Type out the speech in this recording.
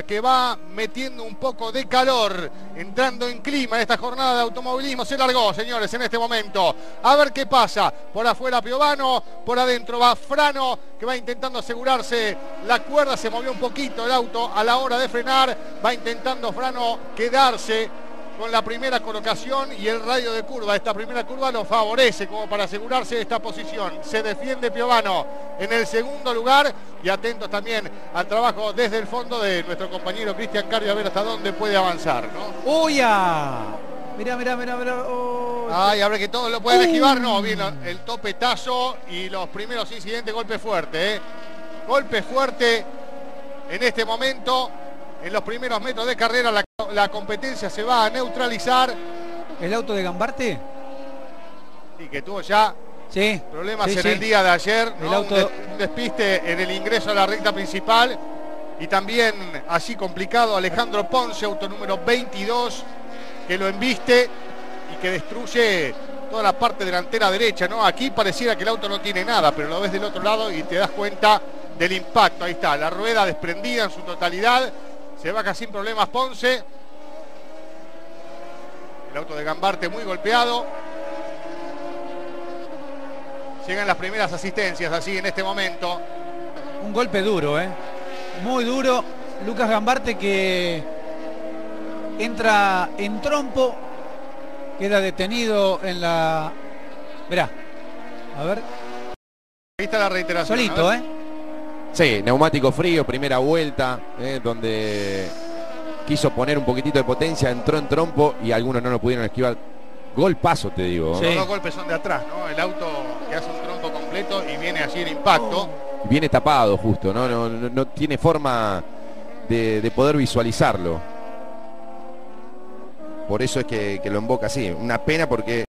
que va metiendo un poco de calor, entrando en clima esta jornada de automovilismo. Se largó, señores, en este momento. A ver qué pasa. Por afuera Piovano, por adentro va Frano, que va intentando asegurarse la cuerda. Se movió un poquito el auto a la hora de frenar. Va intentando Frano quedarse con la primera colocación y el radio de curva. Esta primera curva lo favorece como para asegurarse de esta posición. Se defiende Piovano en el segundo lugar y atentos también al trabajo desde el fondo de nuestro compañero Cristian Cardio a ver hasta dónde puede avanzar. ¿no? ¡Uy! Mirá, mirá, mirá, mirá. Oh. Ay, a ver que todos lo pueden esquivar. No, viene el topetazo y los primeros incidentes, golpe fuerte. ¿eh? Golpe fuerte en este momento. En los primeros metros de carrera la, la competencia se va a neutralizar. ¿El auto de Gambarte? Y que tuvo ya Sí. problemas sí, en sí. el día de ayer. El ¿no? auto- Un, des- un despiste en el ingreso a la recta principal. Y también así complicado Alejandro Ponce, auto número 22, que lo embiste y que destruye toda la parte delantera derecha. ¿no? Aquí pareciera que el auto no tiene nada, pero lo ves del otro lado y te das cuenta del impacto. Ahí está, la rueda desprendida en su totalidad. Se baja sin problemas Ponce. El auto de Gambarte muy golpeado. Llegan las primeras asistencias así en este momento. Un golpe duro, ¿eh? Muy duro. Lucas Gambarte que entra en trompo. Queda detenido en la... Verá. A ver. Ahí está la reiteración. Solito. ¿eh? Sí, neumático frío, primera vuelta, eh, donde quiso poner un poquitito de potencia, entró en trompo y algunos no lo pudieron esquivar. Gol paso, te digo. Sí. Los dos golpes son de atrás, ¿no? El auto que hace un trompo completo y viene allí el impacto. Viene tapado justo, ¿no? No, no- no tiene forma de, de poder visualizarlo. Por eso es que, que lo emboca así. Una pena porque